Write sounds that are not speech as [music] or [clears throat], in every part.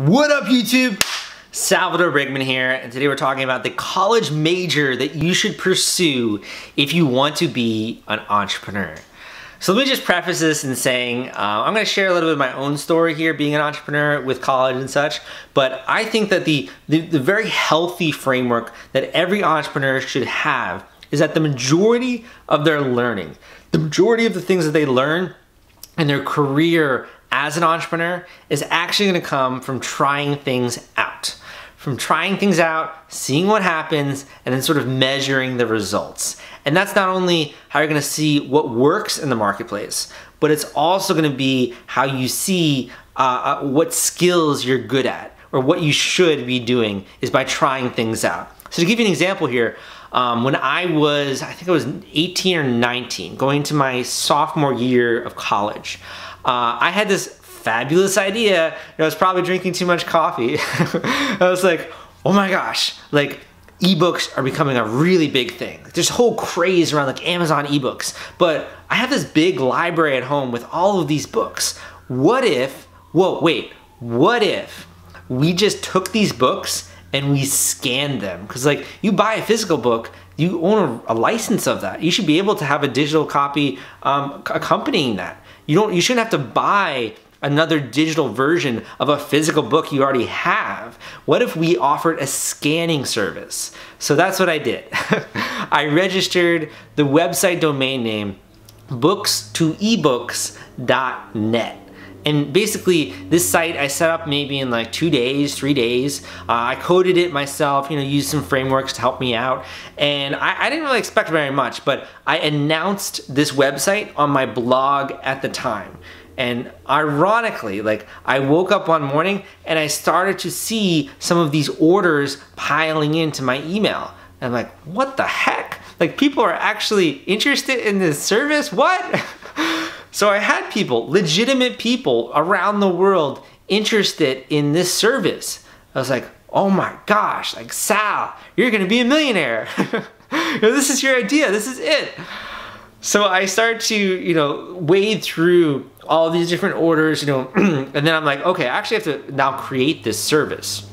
What up YouTube? Salvador Briggman here, and today we're talking about the college major that you should pursue if you want to be an entrepreneur. So let me just preface this in saying, uh, I'm gonna share a little bit of my own story here, being an entrepreneur with college and such, but I think that the, the, the very healthy framework that every entrepreneur should have is that the majority of their learning, the majority of the things that they learn in their career as an entrepreneur is actually gonna come from trying things out. From trying things out, seeing what happens, and then sort of measuring the results. And that's not only how you're gonna see what works in the marketplace, but it's also gonna be how you see uh, uh, what skills you're good at or what you should be doing is by trying things out. So to give you an example here, um, when I was, I think I was 18 or 19, going to my sophomore year of college, uh, I had this fabulous idea. I was probably drinking too much coffee. [laughs] I was like, oh my gosh, like ebooks are becoming a really big thing. There's a whole craze around like Amazon ebooks, but I have this big library at home with all of these books. What if, whoa, wait, what if we just took these books and we scan them? Because like you buy a physical book, you own a, a, license of that. You should be able to have a digital copy um, accompanying that. You don't. You shouldn't have to buy another digital version of a physical book you already have. What if we offered a scanning service? So that's what I did. [laughs] I registered the website domain name books2ebooks.net. And basically, this site I set up maybe in like two days, three days. Uh, I coded it myself, you know, used some frameworks to help me out. And I, I, didn't really expect very much, but I announced this website on my blog at the time. And ironically, like I woke up one morning and I started to see some of these orders piling into my email. And I'm like, what the heck? Like people are actually interested in this service? What? [laughs] So I had people, legitimate people around the world interested in this service. I was like, oh my gosh, like Sal, you're gonna be a millionaire. [laughs] this is your idea, this is it. So I start to, you know, wade through all these different orders, you know, [clears throat] and then I'm like, okay, I actually have to now create this service.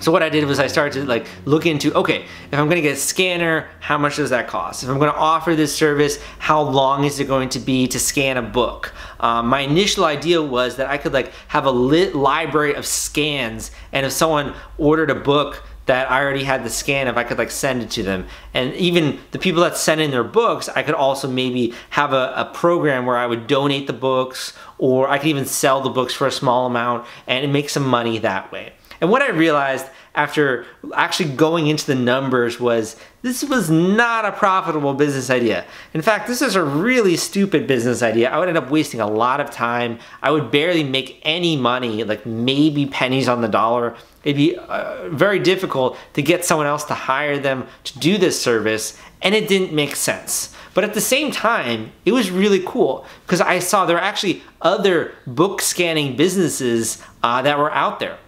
So what I did was I started to like look into, okay, if I'm gonna get a scanner, how much does that cost? If I'm gonna offer this service, how long is it going to be to scan a book? Um, my initial idea was that I could like have a lit library of scans and if someone ordered a book that I already had the scan if I could like send it to them. And even the people that send in their books, I could also maybe have a, a, program where I would donate the books or I could even sell the books for a small amount and make some money that way. And what I realized after actually going into the numbers was this was not a profitable business idea. In fact, this is a really stupid business idea. I would end up wasting a lot of time. I would barely make any money, like maybe pennies on the dollar. It'd be uh, very difficult to get someone else to hire them to do this service, and it didn't make sense. But at the same time, it was really cool because I saw there were actually other book scanning businesses uh, that were out there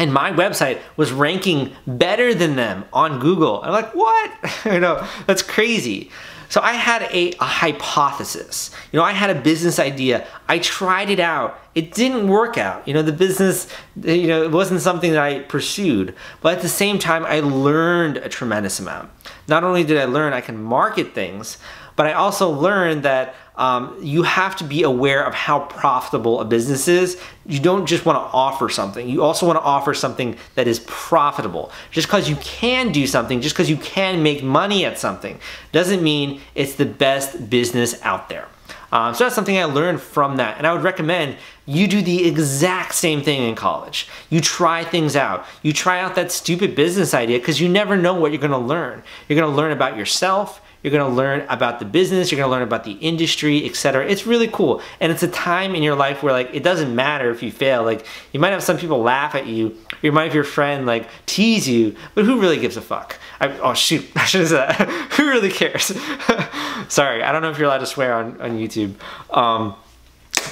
and my website was ranking better than them on Google. I'm like, what? [laughs] you know, that's crazy. So I had a, a, hypothesis. You know, I had a business idea. I tried it out. It didn't work out. You know, the business, you know, it wasn't something that I pursued. But at the same time, I learned a tremendous amount. Not only did I learn I can market things, but I also learned that um, you have to be aware of how profitable a business is. You don't just want to offer something. You also want to offer something that is profitable. Just because you can do something, just because you can make money at something, doesn't mean it's the best business out there. Um, so that's something I learned from that. And I would recommend you do the exact same thing in college. You try things out. You try out that stupid business idea because you never know what you're going to learn. You're going to learn about yourself. You're gonna learn about the business, you're gonna learn about the industry, etc. It's really cool. And it's a time in your life where like it doesn't matter if you fail. Like you might have some people laugh at you, you might have your friend like tease you, but who really gives a fuck? I, oh shoot, [laughs] I should have said that. [laughs] who really cares? [laughs] Sorry, I don't know if you're allowed to swear on, on YouTube. Um,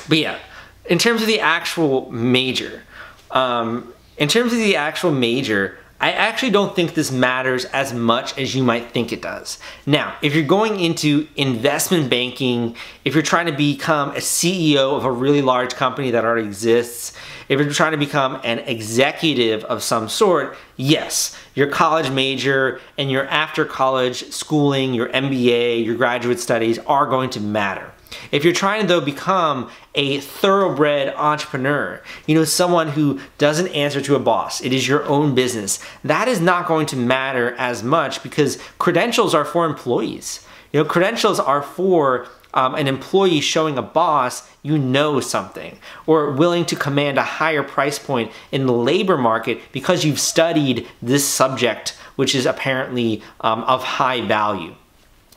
but yeah, in terms of the actual major, um, in terms of the actual major, I actually don't think this matters as much as you might think it does. Now, if you're going into investment banking, if you're trying to become a CEO of a really large company that already exists, if you're trying to become an executive of some sort, yes, your college major and your after college schooling, your MBA, your graduate studies are going to matter. If you're trying to though become a thoroughbred entrepreneur, you know, someone who doesn't answer to a boss, it is your own business, that is not going to matter as much because credentials are for employees. You know, credentials are for um, an employee showing a boss you know something or willing to command a higher price point in the labor market because you've studied this subject, which is apparently um, of high value.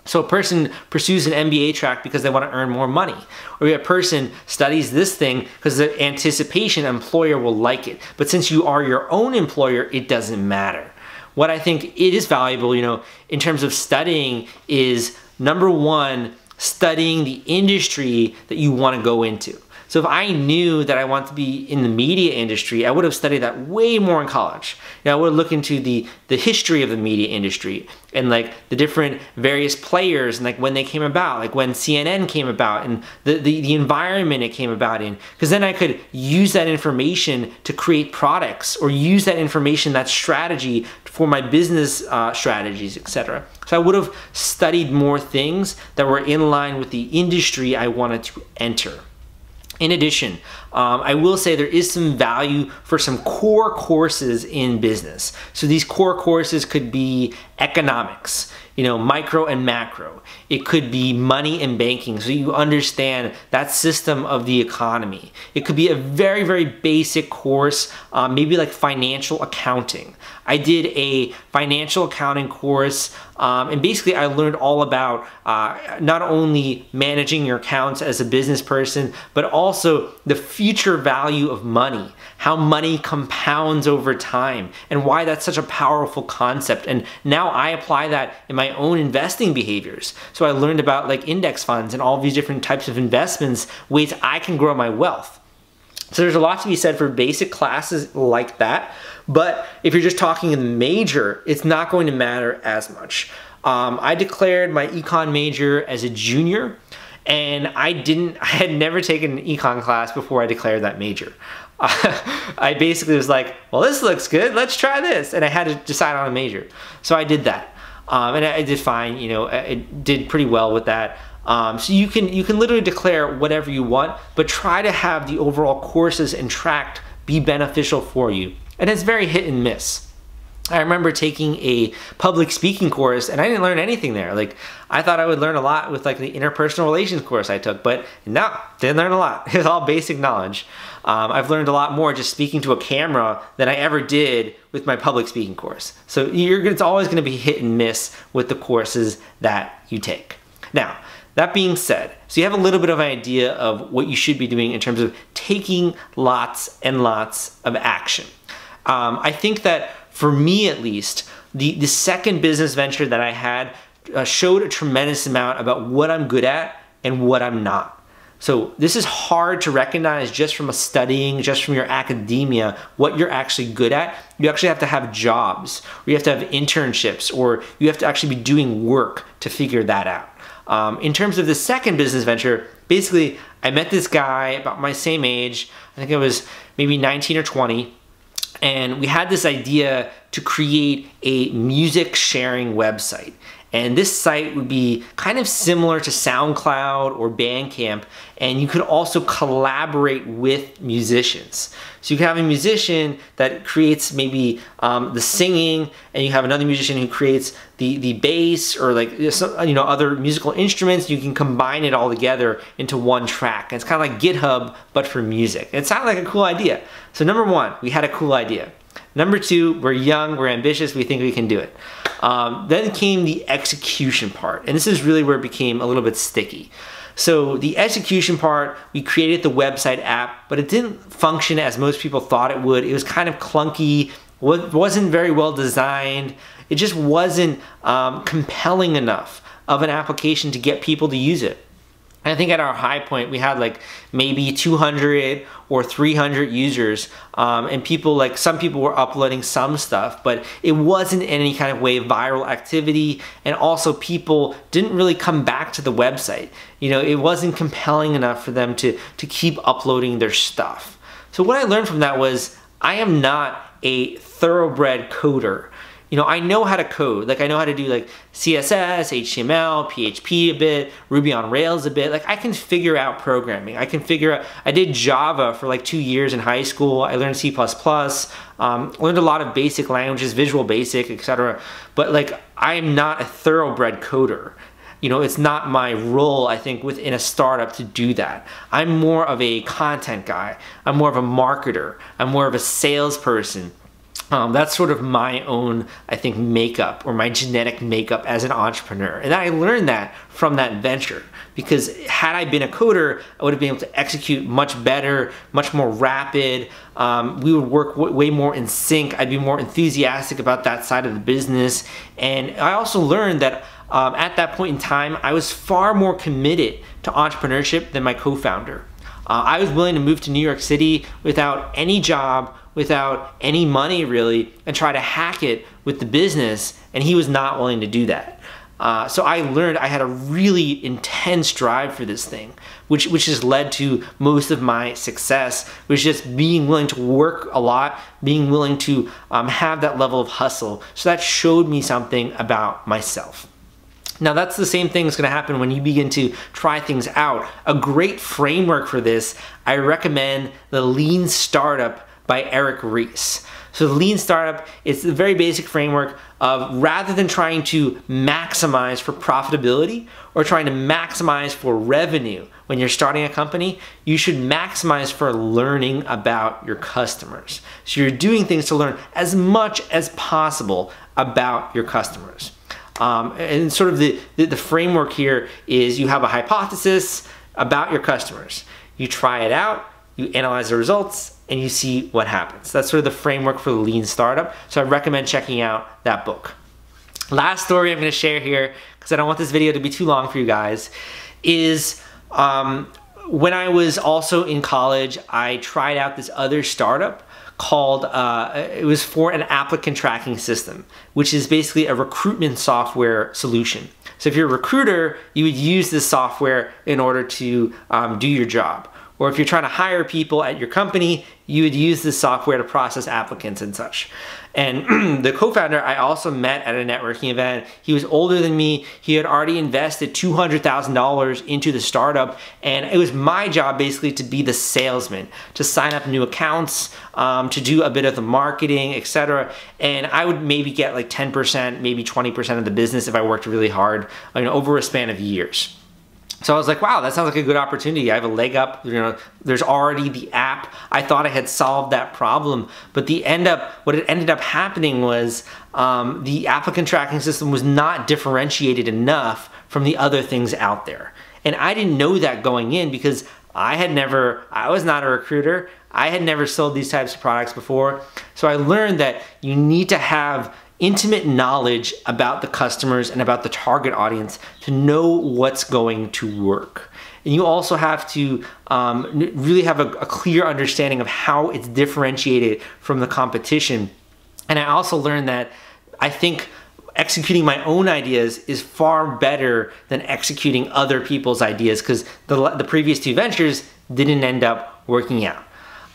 So a person pursues an MBA track because they want to earn more money. Or a person studies this thing because the anticipation employer will like it. But since you are your own employer, it doesn't matter. What I think it is valuable, you know, in terms of studying is number one, studying the industry that you want to go into. So if I knew that I want to be in the media industry, I would have studied that way more in college. You know, I would look into the, the history of the media industry and like the different various players and like when they came about, like when CNN came about and the, the, the environment it came about in. Because then I could use that information to create products or use that information, that strategy for my business uh, strategies, etc. So I would have studied more things that were in line with the industry I wanted to enter. In addition, um, I will say there is some value for some core courses in business. So these core courses could be economics, you know, micro and macro. It could be money and banking, so you understand that system of the economy. It could be a very, very basic course, um, maybe like financial accounting. I did a financial accounting course, um, and basically I learned all about uh, not only managing your accounts as a business person, but also the future value of money, how money compounds over time, and why that's such a powerful concept. And now I apply that in my own investing behaviors. So I learned about like index funds and all these different types of investments, ways I can grow my wealth. So there's a lot to be said for basic classes like that. But if you're just talking in the major, it's not going to matter as much. Um, I declared my econ major as a junior and I didn't, [laughs] I had never taken an econ class before I declared that major. [laughs] I basically was like, well, this looks good, let's try this. And I had to decide on a major. So I did that. Um, and I did fine, you know, it did pretty well with that. Um, so you can you can literally declare whatever you want, but try to have the overall courses and track be beneficial for you. And it's very hit and miss. I remember taking a public speaking course and I didn't learn anything there. Like I thought I would learn a lot with like the interpersonal relations course I took, but no, didn't learn a lot. [laughs] It was all basic knowledge. Um, I've learned a lot more just speaking to a camera than I ever did with my public speaking course. So you're, it's always gonna be hit and miss with the courses that you take. Now, that being said, so you have a little bit of an idea of what you should be doing in terms of taking lots and lots of action. Um, I think that for me at least, the, the second business venture that I had uh, showed a tremendous amount about what I'm good at and what I'm not. So this is hard to recognize just from a studying, just from your academia, what you're actually good at. You actually have to have jobs, or you have to have internships, or you have to actually be doing work to figure that out. Um, in terms of the second business venture, basically, I met this guy about my same age. I think it was maybe 19 or 20. And we had this idea to create a music sharing website. And this site would be kind of similar to SoundCloud or Bandcamp, and you could also collaborate with musicians. So you can have a musician that creates maybe um, the singing, and you have another musician who creates the, the bass or like you know other musical instruments. You can combine it all together into one track. it's kind of like GitHub, but for music. It sounded like a cool idea. So number one, we had a cool idea. Number two, we're young, we're ambitious, we think we can do it. Um, then came the execution part, and this is really where it became a little bit sticky. So the execution part, we created the website app, but it didn't function as most people thought it would. It was kind of clunky, wasn't very well designed. It just wasn't um, compelling enough of an application to get people to use it. I think at our high point, we had like maybe 200 or 300 users. Um, and people, like some people were uploading some stuff, but it wasn't any kind of way viral activity. And also, people didn't really come back to the website. You know, it wasn't compelling enough for them to, to keep uploading their stuff. So, what I learned from that was I am not a thoroughbred coder you know, I know how to code. Like I know how to do like CSS, HTML, PHP a bit, Ruby on Rails a bit. Like I can figure out programming. I can figure out, I did Java for like two years in high school. I learned C++, um, learned a lot of basic languages, Visual Basic, etc. But like I am not a thoroughbred coder you know it's not my role i think within a startup to do that i'm more of a content guy i'm more of a marketer i'm more of a salesperson um, that's sort of my own, I think, makeup or my genetic makeup as an entrepreneur. And I learned that from that venture because had I been a coder, I would have been able to execute much better, much more rapid. Um, we would work way more in sync. I'd be more enthusiastic about that side of the business. And I also learned that um, at that point in time, I was far more committed to entrepreneurship than my co founder. Uh, I was willing to move to New York City without any job without any money really and try to hack it with the business and he was not willing to do that uh, so I learned I had a really intense drive for this thing, which which has led to most of my success. Was just being willing to work a lot, being willing to um, have that level of hustle. So that showed me something about myself. Now that's the same thing that's gonna happen when you begin to try things out. A great framework for this, I recommend the Lean Startup by Eric Ries. So the lean startup, it's the very basic framework of rather than trying to maximize for profitability or trying to maximize for revenue when you're starting a company, you should maximize for learning about your customers. So you're doing things to learn as much as possible about your customers. Um, and sort of the, the, the framework here is you have a hypothesis about your customers. You try it out, you analyze the results, and you see what happens. That's sort of the framework for the lean startup. So I recommend checking out that book. Last story I'm gonna share here, because I don't want this video to be too long for you guys, is um, when I was also in college, I tried out this other startup called, uh, it was for an applicant tracking system, which is basically a recruitment software solution. So if you're a recruiter, you would use this software in order to um, do your job or if you're trying to hire people at your company, you would use this software to process applicants and such. And [clears throat] the co-founder I also met at a networking event. He was older than me. He had already invested $200,000 into the startup. And it was my job basically to be the salesman, to sign up new accounts, um, to do a bit of the marketing, etc. And I would maybe get like 10%, maybe 20% of the business if I worked really hard over a span of years. So I was like, wow, that sounds like a good opportunity. I have a leg up. You know, there's already the app. I thought I had solved that problem, but the end up, what it ended up happening was um, the applicant tracking system was not differentiated enough from the other things out there. And I didn't know that going in because I had never, I was not a recruiter. I had never sold these types of products before. So I learned that you need to have intimate knowledge about the customers and about the target audience to know what's going to work. And you also have to um, really have a, a clear understanding of how it's differentiated from the competition. And I also learned that I think executing my own ideas is far better than executing other people's ideas because the, the previous two ventures didn't end up working out.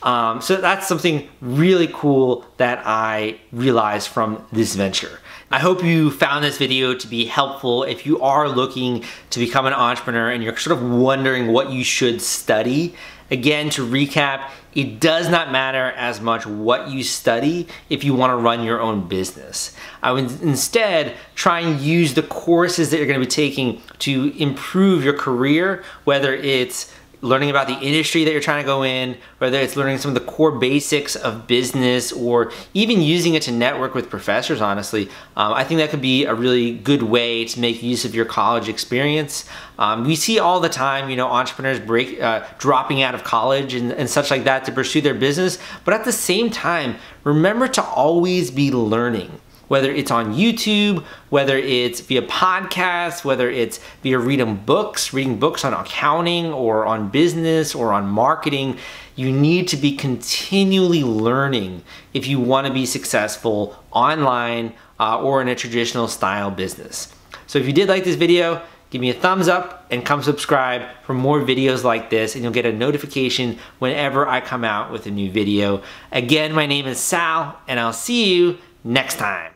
Um, so that's something really cool that I realized from this venture. I hope you found this video to be helpful if you are looking to become an entrepreneur and you're sort of wondering what you should study. Again, to recap, it does not matter as much what you study if you want to run your own business. I would instead try and use the courses that you're going to be taking to improve your career, whether it's learning about the industry that you're trying to go in, whether it's learning some of the core basics of business or even using it to network with professors, honestly, um, I think that could be a really good way to make use of your college experience. Um, we see all the time, you know, entrepreneurs break, uh, dropping out of college and, and such like that to pursue their business, but at the same time, remember to always be learning whether it's on YouTube, whether it's via podcasts, whether it's via reading books, reading books on accounting or on business or on marketing. You need to be continually learning if you want to be successful online uh, or in a traditional style business. So if you did like this video, give me a thumbs up and come subscribe for more videos like this and you'll get a notification whenever I come out with a new video. Again, my name is Sal and I'll see you next time.